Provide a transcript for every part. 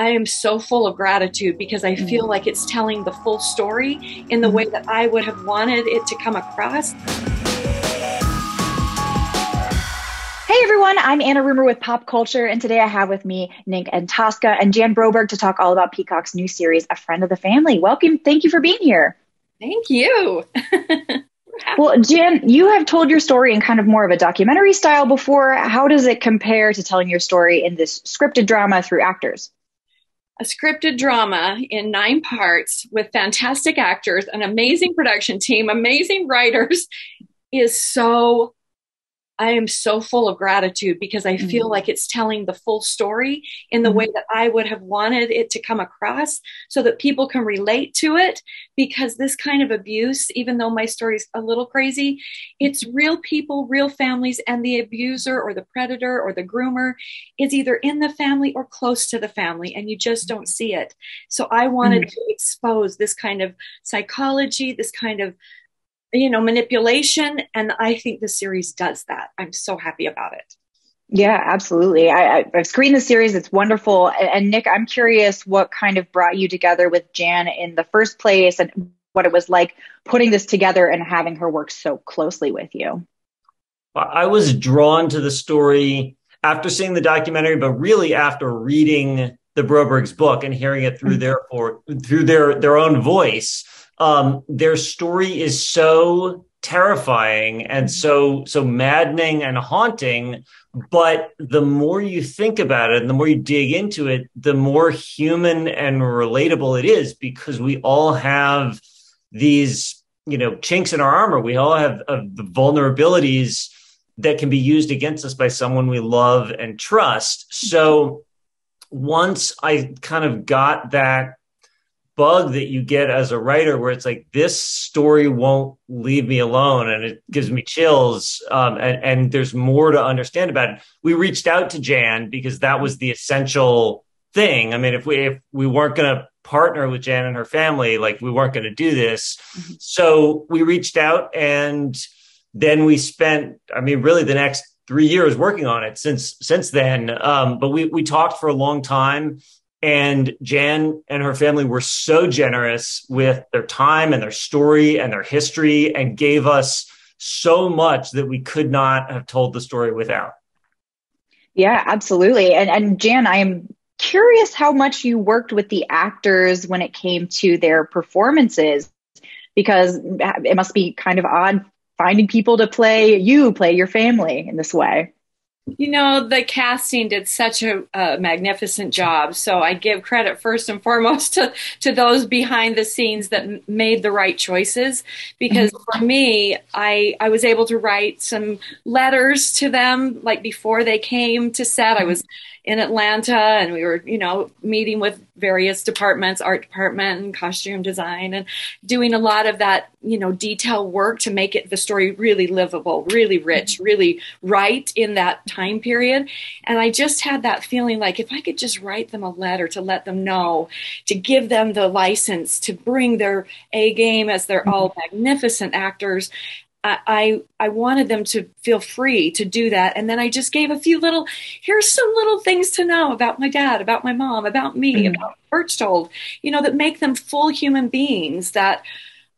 I am so full of gratitude because I feel mm. like it's telling the full story in the way mm. that I would have wanted it to come across. Hey everyone, I'm Anna Rumor with Pop Culture, and today I have with me Nick Antosca and Jan Broberg to talk all about Peacock's new series, A Friend of the Family. Welcome. Thank you for being here. Thank you. well, Jan, you have told your story in kind of more of a documentary style before. How does it compare to telling your story in this scripted drama through actors? A scripted drama in nine parts with fantastic actors, an amazing production team, amazing writers is so I am so full of gratitude because I feel mm-hmm. like it's telling the full story in the mm-hmm. way that I would have wanted it to come across so that people can relate to it. Because this kind of abuse, even though my story's a little crazy, it's real people, real families, and the abuser or the predator or the groomer is either in the family or close to the family, and you just don't see it. So I wanted mm-hmm. to expose this kind of psychology, this kind of you know, manipulation. And I think the series does that. I'm so happy about it. Yeah, absolutely. I, have screened the series. It's wonderful. And, and Nick, I'm curious what kind of brought you together with Jan in the first place and what it was like putting this together and having her work so closely with you. I was drawn to the story after seeing the documentary, but really after reading the Broberg's book and hearing it through mm-hmm. their or, through their their own voice um, their story is so terrifying and so so maddening and haunting but the more you think about it and the more you dig into it the more human and relatable it is because we all have these you know chinks in our armor. We all have uh, vulnerabilities that can be used against us by someone we love and trust. So once i kind of got that bug that you get as a writer where it's like this story won't leave me alone and it gives me chills um, and, and there's more to understand about it. We reached out to jan because that was the essential thing. I mean if we if we weren't going to partner with jan and her family like we weren't going to do this. Mm-hmm. so we reached out and then we spent i mean really the next three years working on it since since then. Um, but we we talked for a long time and Jan and her family were so generous with their time and their story and their history and gave us so much that we could not have told the story without. Yeah, absolutely. And and Jan, I am curious how much you worked with the actors when it came to their performances because it must be kind of odd finding people to play you, play your family in this way. You know, the casting did such a, a, magnificent job. So I give credit first and foremost to, to those behind the scenes that made the right choices. Because mm-hmm. for me, I, I was able to write some letters to them, like before they came to set. I was in Atlanta and we were, you know, meeting with various departments, art department and costume design and doing a lot of that, you know, detail work to make it the story really livable, really rich, mm-hmm. really right in that time period. And I just had that feeling like if I could just write them a letter to let them know, to give them the license to bring their A game as they're mm-hmm. all magnificent actors, I, I wanted them to feel free to do that. And then I just gave a few little, here's some little things to know about my dad, about my mom, about me, mm-hmm. about Berchtold, you know, that make them full human beings that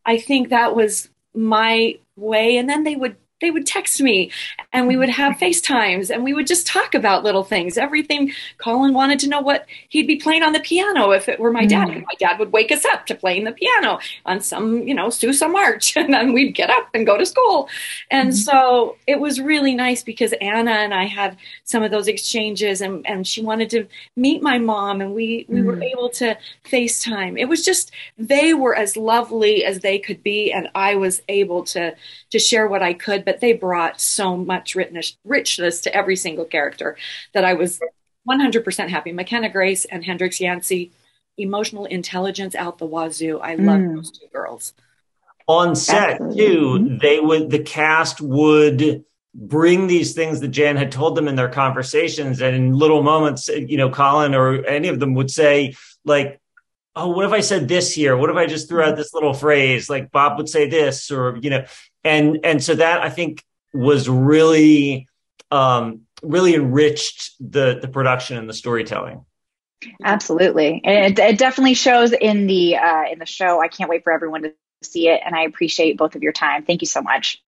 I think that was my way. And then they would they would text me and we would have FaceTimes and we would just talk about little things. Everything. Colin wanted to know what he'd be playing on the piano if it were my dad. Mm. My dad would wake us up to playing the piano on some, you know, Sousa march. And then we'd get up and go to school. And mm-hmm. so it was really nice because Anna and I had some of those exchanges and, and she wanted to meet my mom and we, we mm. were able to FaceTime. It was just, they were as lovely as they could be. And I was able to, to share what I could. But but they brought so much richness, richness to every single character that I was 100% happy. McKenna Grace and Hendrix Yancey, emotional intelligence out the wazoo. I love mm. those two girls. On set Absolutely. too, they would the cast would bring these things that Jan had told them in their conversations, and in little moments, you know, Colin or any of them would say like, "Oh, what if I said this here? What if I just threw out this little phrase? Like Bob would say this, or you know." And and so that I think was really um, really enriched the the production and the storytelling. Absolutely, and it, it definitely shows in the uh, in the show. I can't wait for everyone to see it, and I appreciate both of your time. Thank you so much.